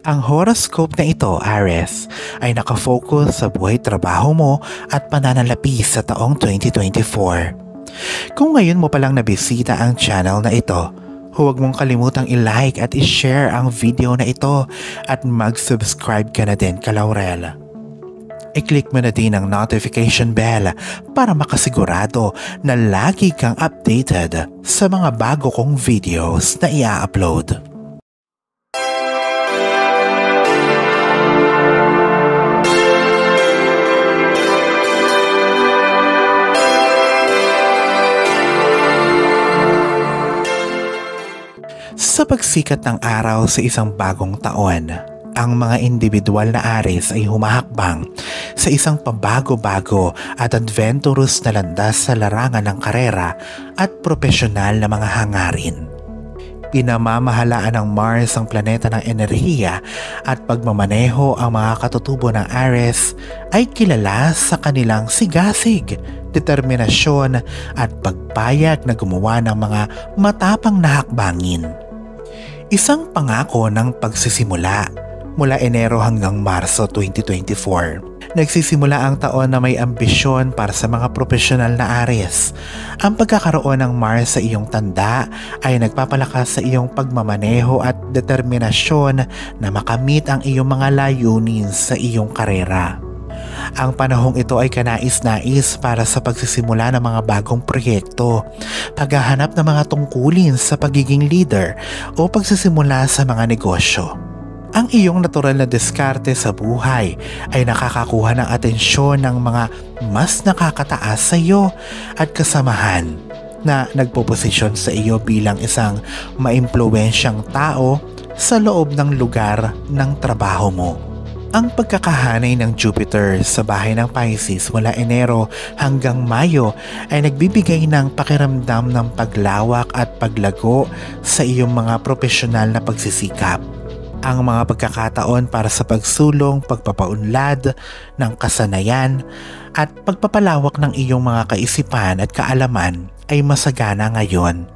Ang horoscope na ito, Aries, ay nakafocus sa buhay trabaho mo at pananalapi sa taong 2024. Kung ngayon mo palang nabisita ang channel na ito, huwag mong kalimutang i-like at i-share ang video na ito at mag-subscribe ka na din ka Laurel. I-click mo na din ang notification bell para makasigurado na lagi kang updated sa mga bago kong videos na i-upload. Pagsikat ng araw sa isang bagong taon, ang mga individual na aris ay humahakbang sa isang pabago-bago at adventurous na landas sa larangan ng karera at profesional na mga hangarin. Pinamamahalaan ng Mars ang planeta ng enerhiya at pagmamaneho ang mga katutubo ng Ares ay kilala sa kanilang sigasig, determinasyon at pagpayag na gumawa ng mga matapang na hakbangin. Isang pangako ng pagsisimula mula Enero hanggang Marso 2024. Nagsisimula ang taon na may ambisyon para sa mga profesional na Aries. Ang pagkakaroon ng Mars sa iyong tanda ay nagpapalakas sa iyong pagmamaneho at determinasyon na makamit ang iyong mga layunin sa iyong karera. Ang panahong ito ay kanais-nais para sa pagsisimula ng mga bagong proyekto, paghahanap ng mga tungkulin sa pagiging leader o pagsisimula sa mga negosyo. Ang iyong natural na diskarte sa buhay ay nakakakuha ng atensyon ng mga mas nakakataas sa iyo at kasamahan na nagpoposisyon sa iyo bilang isang maimpluwensyang tao sa loob ng lugar ng trabaho mo. Ang pagkakahanay ng Jupiter sa bahay ng Pisces mula Enero hanggang Mayo ay nagbibigay ng pakiramdam ng paglawak at paglago sa iyong mga profesional na pagsisikap. Ang mga pagkakataon para sa pagsulong, pagpapaunlad ng kasanayan at pagpapalawak ng iyong mga kaisipan at kaalaman ay masagana ngayon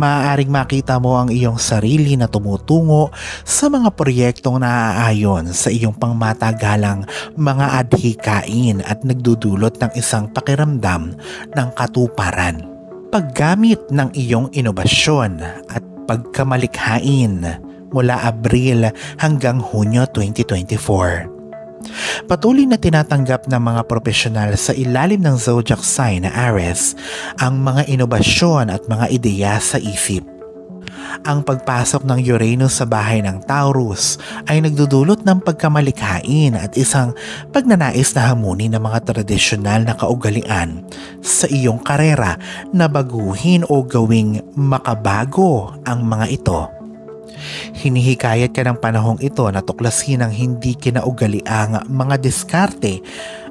maaaring makita mo ang iyong sarili na tumutungo sa mga proyektong naaayon sa iyong pangmatagalang mga adhikain at nagdudulot ng isang pakiramdam ng katuparan. Paggamit ng iyong inobasyon at pagkamalikhain mula Abril hanggang Hunyo 2024 Patuloy na tinatanggap ng mga profesional sa ilalim ng zodiac sign na Aries ang mga inobasyon at mga ideya sa isip. Ang pagpasok ng Uranus sa bahay ng Taurus ay nagdudulot ng pagkamalikhain at isang pagnanais na hamunin ng mga tradisyonal na kaugalian sa iyong karera na baguhin o gawing makabago ang mga ito. Hinihikayat ka ng panahong ito na tuklasin ang hindi kinaugaliang mga diskarte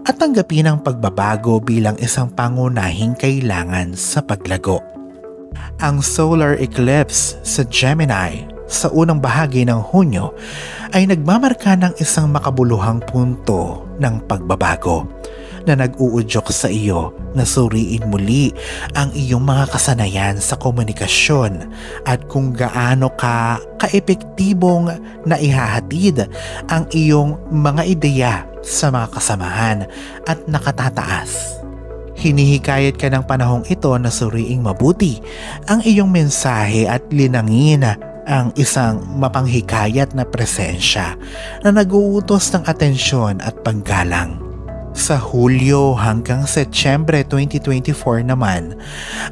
at tanggapin ang pagbabago bilang isang pangunahing kailangan sa paglago. Ang solar eclipse sa Gemini sa unang bahagi ng Hunyo ay nagmamarka ng isang makabuluhang punto ng pagbabago na nag-uudyok sa iyo na suriin muli ang iyong mga kasanayan sa komunikasyon at kung gaano ka kaepektibong na ihahatid ang iyong mga ideya sa mga kasamahan at nakatataas. Hinihikayat ka ng panahong ito na suriing mabuti ang iyong mensahe at linangin ang isang mapanghikayat na presensya na naguutos ng atensyon at panggalang. Sa Hulyo hanggang Setyembre 2024 naman,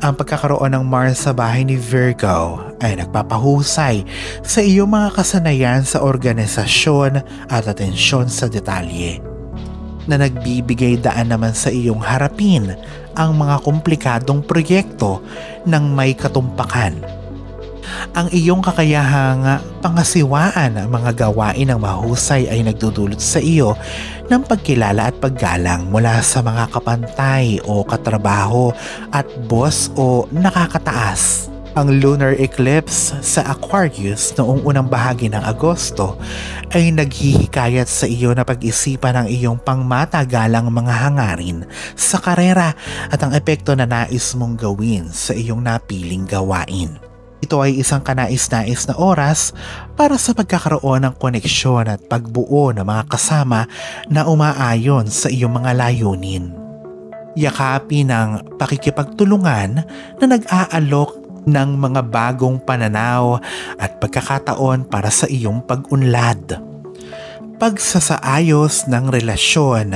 ang pagkakaroon ng Mars sa bahay ni Virgo ay nagpapahusay sa iyong mga kasanayan sa organisasyon at atensyon sa detalye na nagbibigay daan naman sa iyong harapin ang mga komplikadong proyekto ng may katumpakan ang iyong kakayahang pangasiwaan ang mga gawain ng mahusay ay nagdudulot sa iyo ng pagkilala at paggalang mula sa mga kapantay o katrabaho at boss o nakakataas. Ang lunar eclipse sa Aquarius noong unang bahagi ng Agosto ay naghihikayat sa iyo na pag-isipan ang iyong pangmatagalang mga hangarin sa karera at ang epekto na nais mong gawin sa iyong napiling gawain. Ito ay isang kanais-nais na oras para sa pagkakaroon ng koneksyon at pagbuo ng mga kasama na umaayon sa iyong mga layunin. Yakapi ng pakikipagtulungan na nag-aalok ng mga bagong pananaw at pagkakataon para sa iyong pag-unlad. Pagsasaayos ng relasyon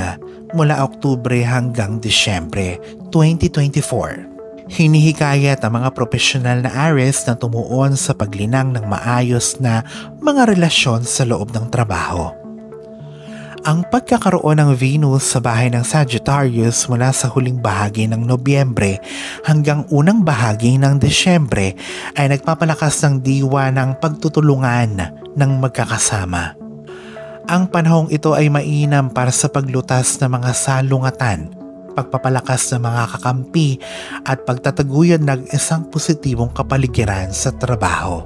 mula Oktubre hanggang Disyembre 2024. Hinihikayat ang mga profesional na Aries na tumuon sa paglinang ng maayos na mga relasyon sa loob ng trabaho. Ang pagkakaroon ng Venus sa bahay ng Sagittarius mula sa huling bahagi ng Nobyembre hanggang unang bahagi ng Desyembre ay nagpapalakas ng diwa ng pagtutulungan ng magkakasama. Ang panahong ito ay mainam para sa paglutas ng mga salungatan pagpapalakas ng mga kakampi at pagtataguyod ng isang positibong kapaligiran sa trabaho.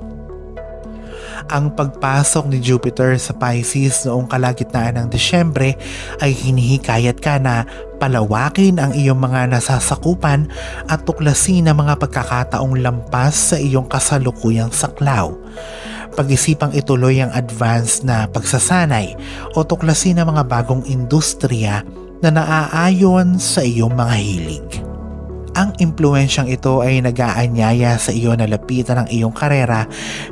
Ang pagpasok ni Jupiter sa Pisces noong kalagitnaan ng Desyembre ay hinihikayat ka na palawakin ang iyong mga nasasakupan at tuklasin ang mga pagkakataong lampas sa iyong kasalukuyang saklaw pag-isipang ituloy ang advanced na pagsasanay o tuklasin ang mga bagong industriya na naaayon sa iyong mga hilig. Ang impluensyang ito ay nag-aanyaya sa iyo na lapitan ang iyong karera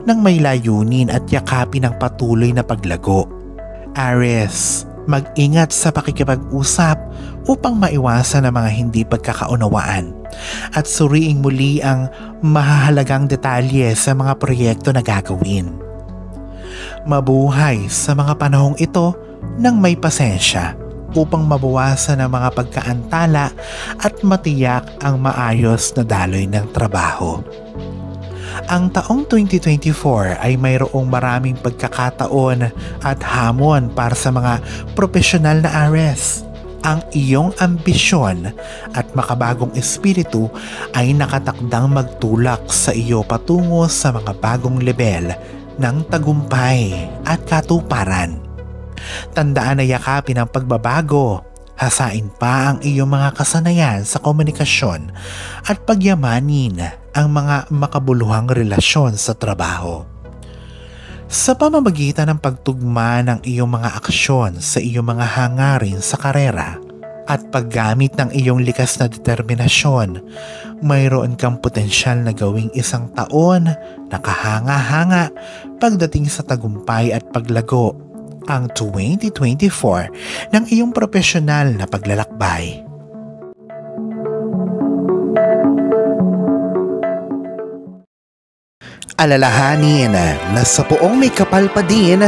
ng may layunin at yakapin ng patuloy na paglago. Aries, mag-ingat sa pakikipag-usap upang maiwasan ang mga hindi pagkakaunawaan at suriing muli ang mahahalagang detalye sa mga proyekto na gagawin. Mabuhay sa mga panahong ito ng may pasensya upang mabawasan ang mga pagkaantala at matiyak ang maayos na daloy ng trabaho. Ang taong 2024 ay mayroong maraming pagkakataon at hamon para sa mga profesional na Ares. Ang iyong ambisyon at makabagong espiritu ay nakatakdang magtulak sa iyo patungo sa mga bagong level ng tagumpay at katuparan. Tandaan na yakapin ang pagbabago. Hasain pa ang iyong mga kasanayan sa komunikasyon at pagyamanin ang mga makabuluhang relasyon sa trabaho. Sa pamamagitan ng pagtugma ng iyong mga aksyon sa iyong mga hangarin sa karera at paggamit ng iyong likas na determinasyon, mayroon kang potensyal na gawing isang taon na kahanga-hanga pagdating sa tagumpay at paglago ang 2024 ng iyong profesional na paglalakbay. Alalahanin na sa poong may kapal pa din,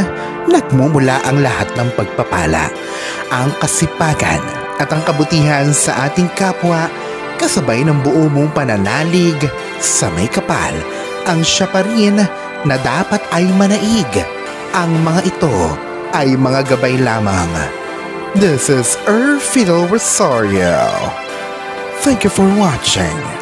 nagmumula ang lahat ng pagpapala, ang kasipagan at ang kabutihan sa ating kapwa kasabay ng buo mong pananalig sa may kapal ang siya pa rin na dapat ay manaig. Ang mga ito ay mga gabay lamang. This is Erfidel Rosario. Thank you for watching.